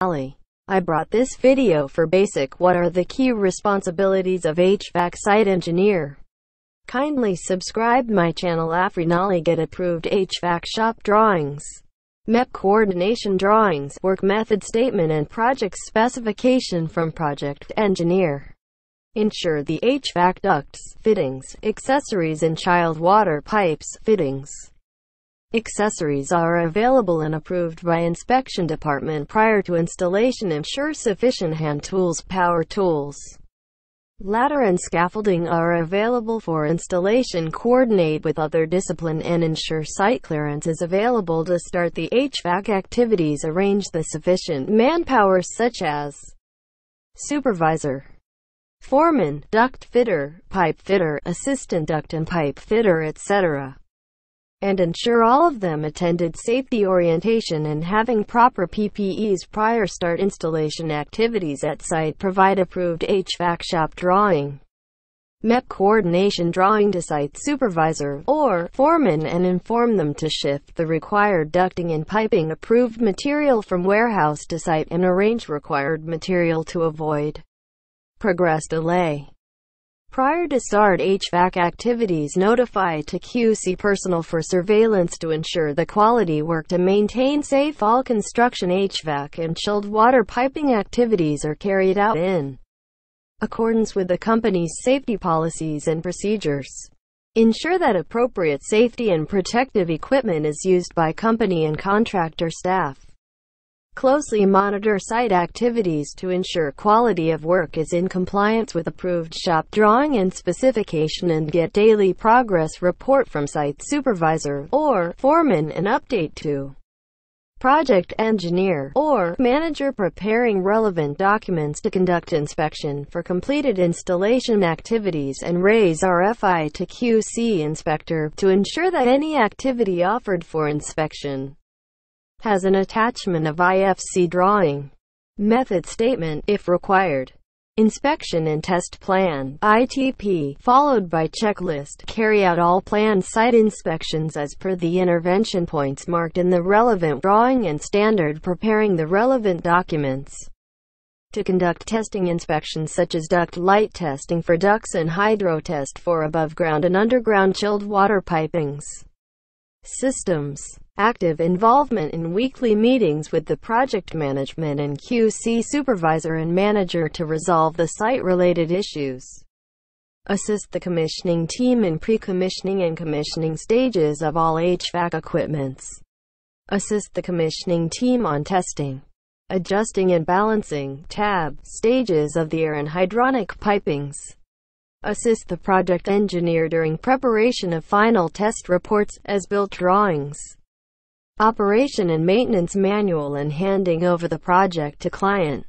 Ali. I brought this video for basic what are the key responsibilities of HVAC site engineer. Kindly subscribe my channel AfreenAli get approved HVAC shop drawings. MEP coordination drawings, work method statement and project specification from project engineer. Ensure the HVAC ducts, fittings, accessories and chilled water pipes, fittings. Accessories are available and approved by inspection department prior to installation. Ensure sufficient hand tools, power tools. Ladder and scaffolding are available for installation. Coordinate with other discipline and ensure site clearance is available to start the HVAC activities. Arrange the sufficient manpower such as supervisor, foreman, duct fitter, pipe fitter, assistant duct and pipe fitter, etc and ensure all of them attended safety orientation and having proper PPEs prior start installation activities at site provide approved HVAC shop drawing. MEP coordination drawing to site supervisor or foreman and inform them to shift the required ducting and piping approved material from warehouse to site and arrange required material to avoid progress delay. Prior to start HVAC activities notify to QC personnel for surveillance to ensure the quality work to maintain safe all construction HVAC and chilled water piping activities are carried out in accordance with the company's safety policies and procedures. Ensure that appropriate safety and protective equipment is used by company and contractor staff. Closely monitor site activities to ensure quality of work is in compliance with approved shop drawing and specification and get daily progress report from site supervisor or foreman and update to project engineer or manager preparing relevant documents to conduct inspection for completed installation activities and raise RFI to QC inspector to ensure that any activity offered for inspection has an attachment of IFC drawing, method statement, if required, inspection and test plan, ITP, followed by checklist, carry out all planned site inspections as per the intervention points marked in the relevant drawing and standard preparing the relevant documents. To conduct testing inspections such as duct light testing for ducts and hydro test for above ground and underground chilled water pipings. Systems active involvement in weekly meetings with the project management and QC supervisor and manager to resolve the site-related issues. Assist the commissioning team in pre-commissioning and commissioning stages of all HVAC equipments. Assist the commissioning team on testing, adjusting and balancing TAB stages of the air and hydronic pipings. Assist the project engineer during preparation of final test reports, as built drawings operation and maintenance manual and handing over the project to client.